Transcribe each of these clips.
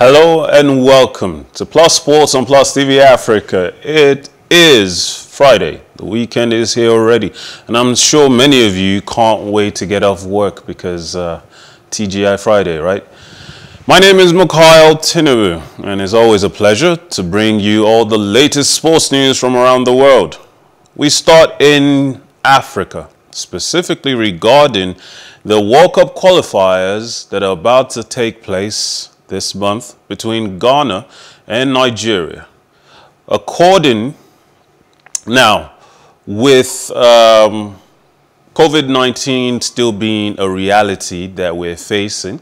Hello and welcome to Plus Sports on Plus TV Africa. It is Friday. The weekend is here already. And I'm sure many of you can't wait to get off work because uh, TGI Friday, right? My name is Mikhail Tinubu, and it's always a pleasure to bring you all the latest sports news from around the world. We start in Africa, specifically regarding the World Cup qualifiers that are about to take place this month between Ghana and Nigeria. According now, with um, COVID-19 still being a reality that we're facing,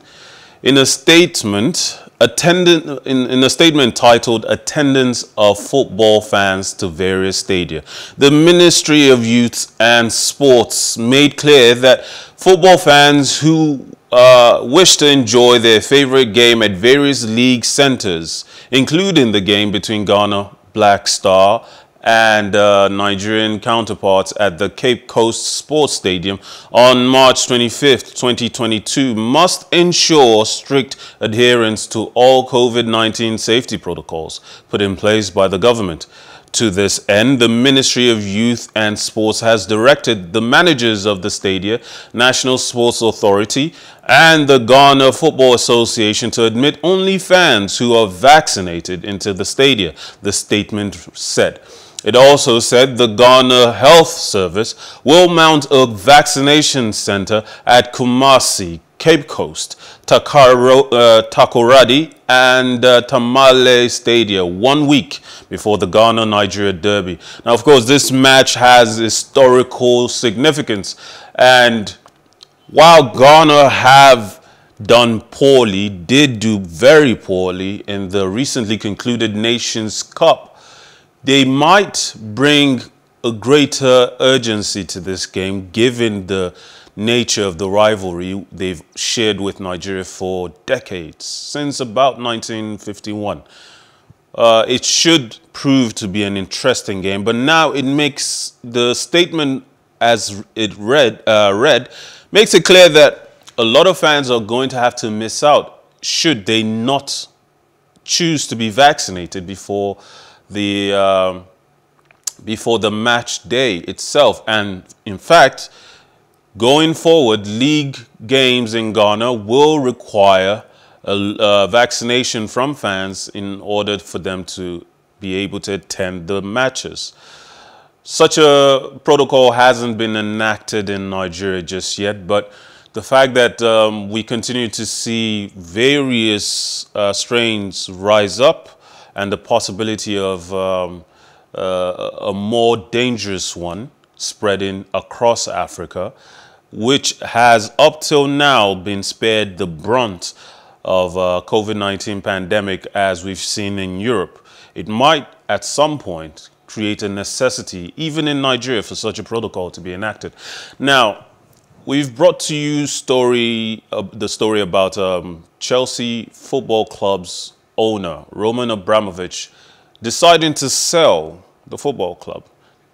in a statement, attendant, in, in a statement titled Attendance of Football Fans to Various Stadia, the Ministry of Youth and Sports made clear that football fans who uh, wish to enjoy their favorite game at various league centers, including the game between Ghana Black Star and uh, Nigerian counterparts at the Cape Coast Sports Stadium on March 25, 2022 must ensure strict adherence to all COVID-19 safety protocols put in place by the government. To this end, the Ministry of Youth and Sports has directed the managers of the Stadia, National Sports Authority, and the Ghana Football Association to admit only fans who are vaccinated into the Stadia, the statement said. It also said the Ghana Health Service will mount a vaccination center at Kumasi, Cape Coast, Takaro, uh, Takoradi, and uh, Tamale Stadia one week before the Ghana-Nigeria Derby. Now, of course, this match has historical significance. And while Ghana have done poorly, did do very poorly in the recently concluded Nations Cup, they might bring a greater urgency to this game given the nature of the rivalry they've shared with Nigeria for decades, since about 1951. Uh, it should prove to be an interesting game, but now it makes the statement as it read, uh, read makes it clear that a lot of fans are going to have to miss out should they not choose to be vaccinated before the um, before the match day itself. And in fact, going forward, league games in Ghana will require a, a vaccination from fans in order for them to be able to attend the matches. Such a protocol hasn't been enacted in Nigeria just yet, but the fact that um, we continue to see various uh, strains rise up and the possibility of um, uh, a more dangerous one spreading across Africa, which has up till now been spared the brunt of uh, COVID-19 pandemic as we've seen in Europe. It might at some point create a necessity, even in Nigeria, for such a protocol to be enacted. Now, we've brought to you story, uh, the story about um, Chelsea Football Club's owner, Roman Abramovich, deciding to sell the football club.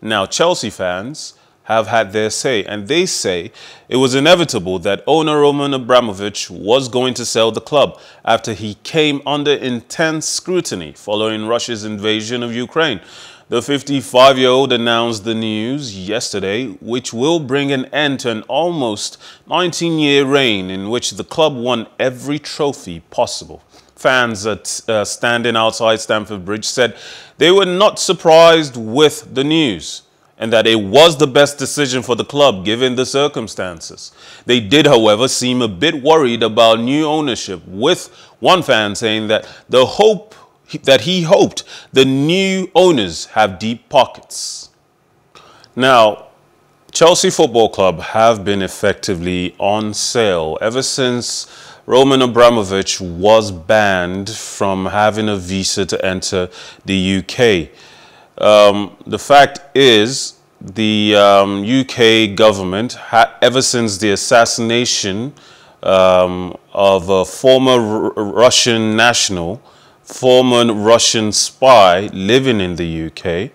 Now, Chelsea fans have had their say, and they say it was inevitable that owner Roman Abramovich was going to sell the club after he came under intense scrutiny following Russia's invasion of Ukraine. The 55-year-old announced the news yesterday, which will bring an end to an almost 19-year reign in which the club won every trophy possible. Fans at, uh, standing outside Stamford Bridge said they were not surprised with the news and that it was the best decision for the club given the circumstances. They did, however, seem a bit worried about new ownership, with one fan saying that the hope that he hoped the new owners have deep pockets. Now, Chelsea Football Club have been effectively on sale ever since Roman Abramovich was banned from having a visa to enter the UK. Um, the fact is, the um, UK government, ever since the assassination um, of a former Russian national, former Russian spy living in the UK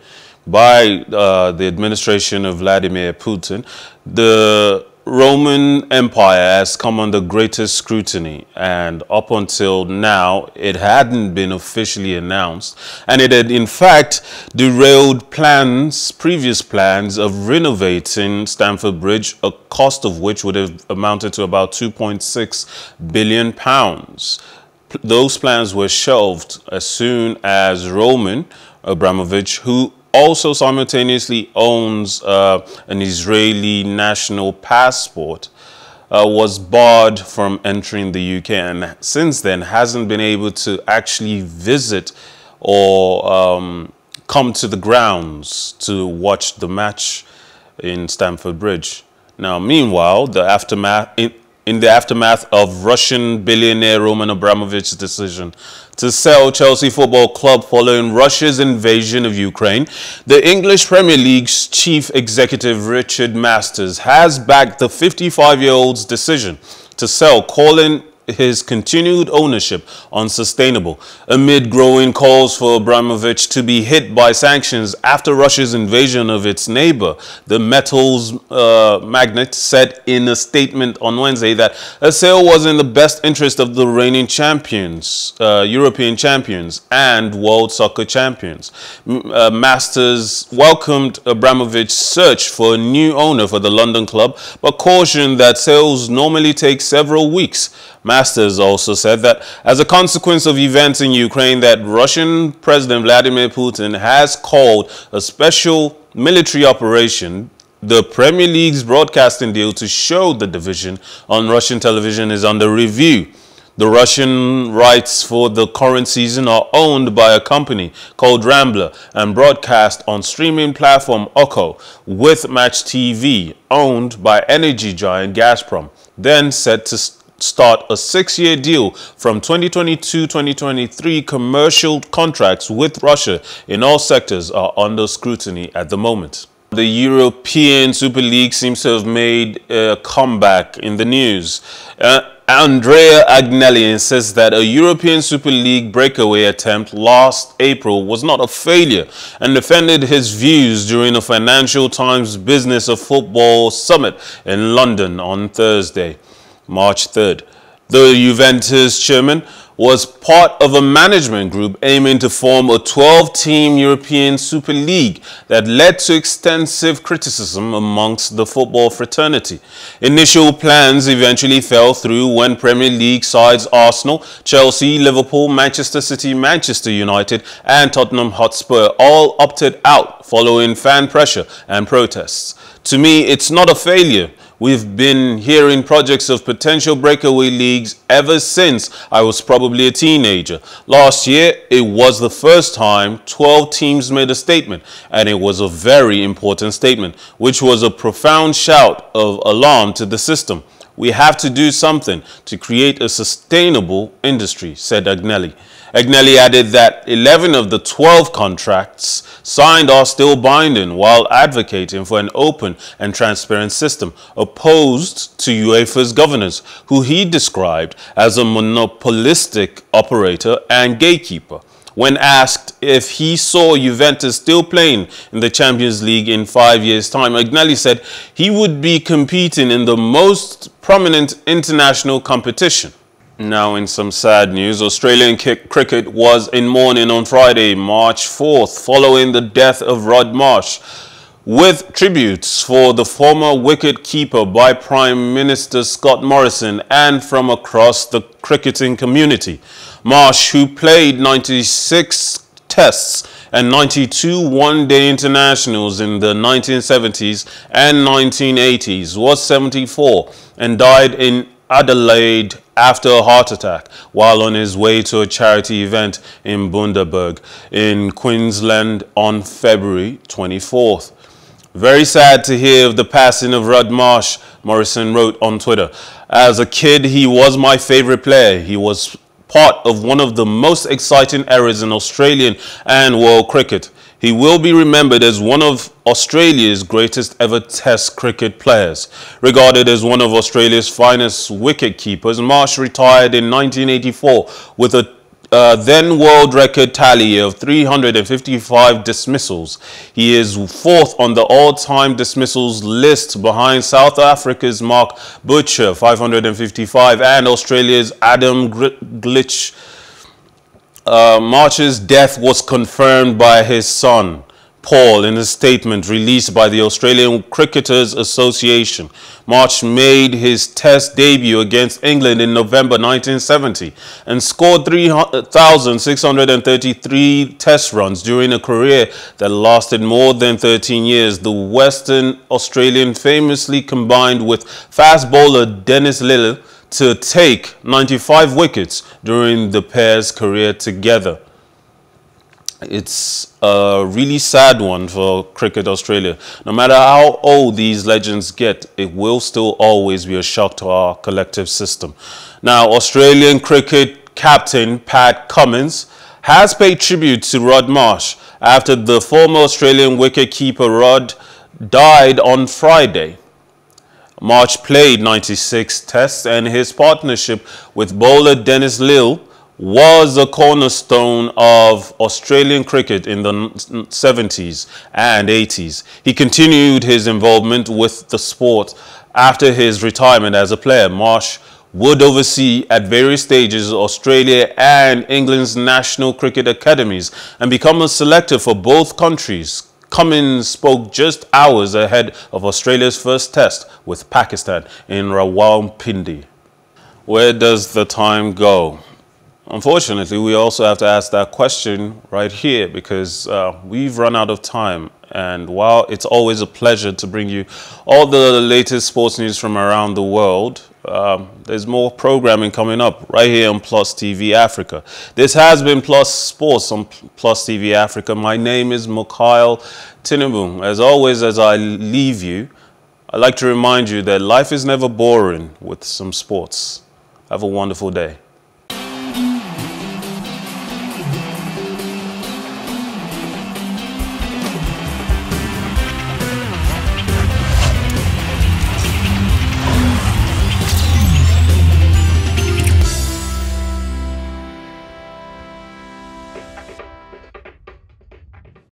by uh, the administration of Vladimir Putin, the Roman Empire has come under greatest scrutiny and up until now it hadn't been officially announced and it had in fact derailed plans, previous plans of renovating Stamford Bridge, a cost of which would have amounted to about 2.6 billion pounds. Those plans were shelved as soon as Roman Abramovich, who also simultaneously owns uh, an Israeli national passport, uh, was barred from entering the UK and since then hasn't been able to actually visit or um, come to the grounds to watch the match in Stamford Bridge. Now, meanwhile, the aftermath, in the aftermath of Russian billionaire Roman Abramovich's decision to sell Chelsea Football Club following Russia's invasion of Ukraine, the English Premier League's chief executive Richard Masters has backed the 55-year-old's decision to sell, calling his continued ownership unsustainable amid growing calls for Abramovich to be hit by sanctions after Russia's invasion of its neighbor. The metals uh, magnate said in a statement on Wednesday that a sale was in the best interest of the reigning champions, uh, European champions and world soccer champions. Uh, Masters welcomed Abramovich's search for a new owner for the London club, but cautioned that sales normally take several weeks. Masters also said that as a consequence of events in Ukraine that Russian President Vladimir Putin has called a special military operation the Premier League's broadcasting deal to show the division on Russian television is under review. The Russian rights for the current season are owned by a company called Rambler and broadcast on streaming platform Okko with Match TV owned by energy giant Gazprom, then set to start a six-year deal from 2022-2023 commercial contracts with Russia in all sectors are under scrutiny at the moment. The European Super League seems to have made a comeback in the news. Uh, Andrea Agnelli insists that a European Super League breakaway attempt last April was not a failure and defended his views during a Financial Times Business of Football summit in London on Thursday. March 3rd. The Juventus chairman was part of a management group aiming to form a 12-team European Super League that led to extensive criticism amongst the football fraternity. Initial plans eventually fell through when Premier League sides Arsenal, Chelsea, Liverpool, Manchester City, Manchester United and Tottenham Hotspur all opted out following fan pressure and protests. To me, it's not a failure. We've been hearing projects of potential breakaway leagues ever since I was probably a teenager. Last year, it was the first time 12 teams made a statement, and it was a very important statement, which was a profound shout of alarm to the system. We have to do something to create a sustainable industry, said Agnelli. Agnelli added that 11 of the 12 contracts signed are still binding while advocating for an open and transparent system opposed to UEFA's governance, who he described as a monopolistic operator and gatekeeper. When asked if he saw Juventus still playing in the Champions League in five years' time, Agnelli said he would be competing in the most prominent international competition. Now in some sad news, Australian cricket was in mourning on Friday, March 4th, following the death of Rod Marsh, with tributes for the former wicket keeper by Prime Minister Scott Morrison and from across the cricketing community. Marsh, who played 96 tests and 92 one-day internationals in the 1970s and 1980s, was 74 and died in Adelaide after a heart attack while on his way to a charity event in Bundaberg in Queensland on February 24th. Very sad to hear of the passing of Rod Marsh, Morrison wrote on Twitter. As a kid, he was my favorite player. He was part of one of the most exciting eras in Australian and world cricket. He will be remembered as one of Australia's greatest ever Test cricket players. Regarded as one of Australia's finest wicket keepers, Marsh retired in 1984 with a uh, then world record tally of 355 dismissals. He is fourth on the all-time dismissals list behind South Africa's Mark Boucher, 555, and Australia's Adam Gilchrist. Uh, Marsh's death was confirmed by his son. Paul in a statement released by the Australian Cricketers Association. March made his test debut against England in November 1970 and scored 3,633 test runs during a career that lasted more than 13 years. The Western Australian famously combined with fast bowler Dennis Lillee to take 95 wickets during the pair's career together it's a really sad one for Cricket Australia. No matter how old these legends get, it will still always be a shock to our collective system. Now, Australian cricket captain Pat Cummins has paid tribute to Rod Marsh after the former Australian wicketkeeper Rod died on Friday. Marsh played 96 tests and his partnership with bowler Dennis Lillee was a cornerstone of Australian cricket in the 70s and 80s. He continued his involvement with the sport after his retirement as a player. Marsh would oversee at various stages Australia and England's national cricket academies and become a selector for both countries. Cummins spoke just hours ahead of Australia's first test with Pakistan in Rawalpindi. Where does the time go? Unfortunately, we also have to ask that question right here because uh, we've run out of time. And while it's always a pleasure to bring you all the latest sports news from around the world, um, there's more programming coming up right here on Plus TV Africa. This has been Plus Sports on Plus TV Africa. My name is Mikhail Tinubu. As always, as I leave you, I'd like to remind you that life is never boring with some sports. Have a wonderful day.